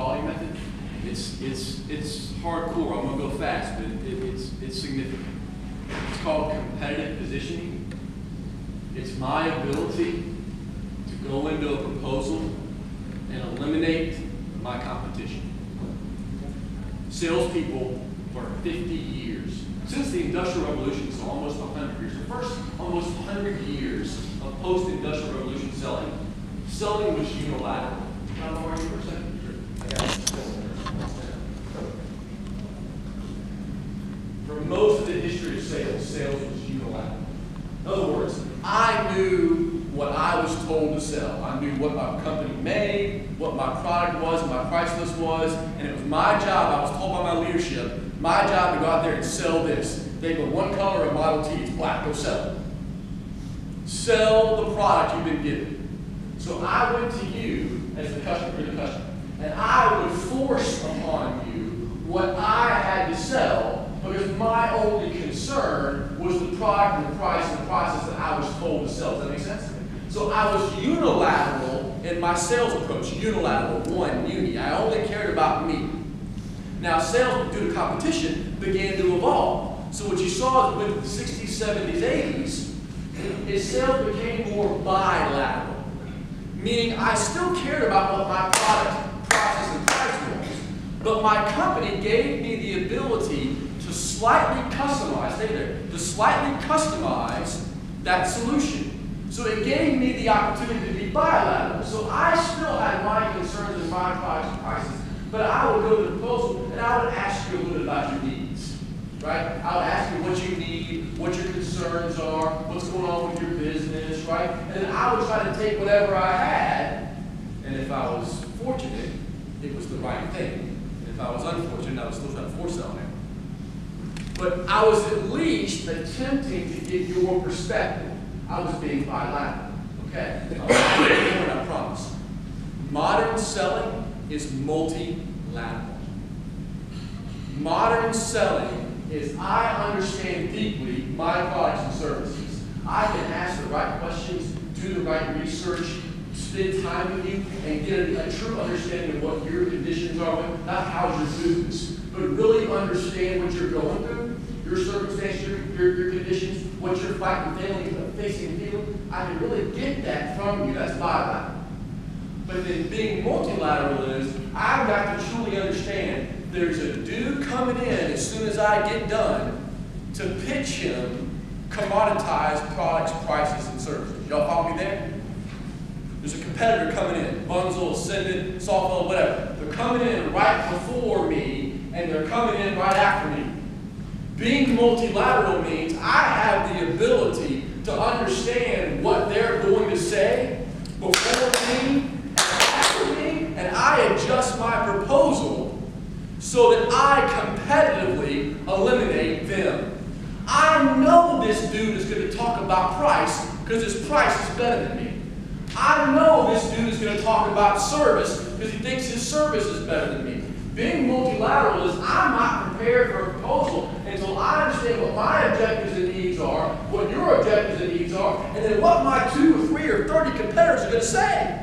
quality method. It's, it's, it's hardcore. I'm gonna go fast, but it- it's, it's significant. It's called competitive positioning. It's my ability to go into a proposal and eliminate my competition. Salespeople for 50 years, since the Industrial Revolution, so almost 100 years, the first almost 100 years of post-industrial revolution selling, selling was unilateral. Can I borrow you for a second? For most of the history of sales, sales was unilateral. In other words, I knew what I was told to sell. I knew what my company made, what my product was, my price list was, and it was my job, I was told by my leadership, my job to go out there and sell this. They go one color, of Model T, it's black, go sell it. Sell the product you've been given. So I went to you as the customer, for the customer, and I would force upon you what I had to sell because my only concern was the product and the price and the process that I was told to sell. Does that make sense? So I was unilateral in my sales approach. Unilateral, one, uni. I only cared about me. Now, sales, due to competition, began to evolve. So what you saw with the 60s, 70s, 80s, is sales became more bilateral. Meaning I still cared about what my product, process, and price was. But my company gave me the ability to slightly customize, stay there, to slightly customize that solution. So it gave me the opportunity to be bilateral. So I still had my concerns and my prices, but I would go to the proposal and I would ask you a little bit about your needs. Right? I would ask you what you need, what your concerns are, what's going on with your business, right? And then I would try to take whatever I had, and if I was fortunate, it was the right thing. If I was unfortunate, I was still trying to force it. But I was at least attempting to get your perspective. I was being bilateral. Okay? I promise. Modern selling is multilateral. Modern selling is I understand deeply my products and services. I can ask the right questions, do the right research, spend time with you, and get a, a true understanding of what your conditions are, not how's your business, but really understand what you're going through, your circumstances, your, your, your conditions, what you're fighting, failing, facing, feeling. I can really get that from you. That's bilateral. But then being multilateral is I've got to truly understand there's a dude coming in as soon as I get done to pitch him commoditized products, prices, and services. Y'all? There's a competitor coming in, Bunzl, Ascendant, Softball, whatever. They're coming in right before me, and they're coming in right after me. Being multilateral means I have the ability to understand what they're going to say before me and after me, and I adjust my proposal so that I competitively eliminate them. I know this dude is going to talk about price because his price is better than me. I know this dude is going to talk about service because he thinks his service is better than me. Being multilateral is I'm not prepared for a proposal until I understand what my objectives and needs are, what your objectives and needs are, and then what my two or three or 30 competitors are going to say.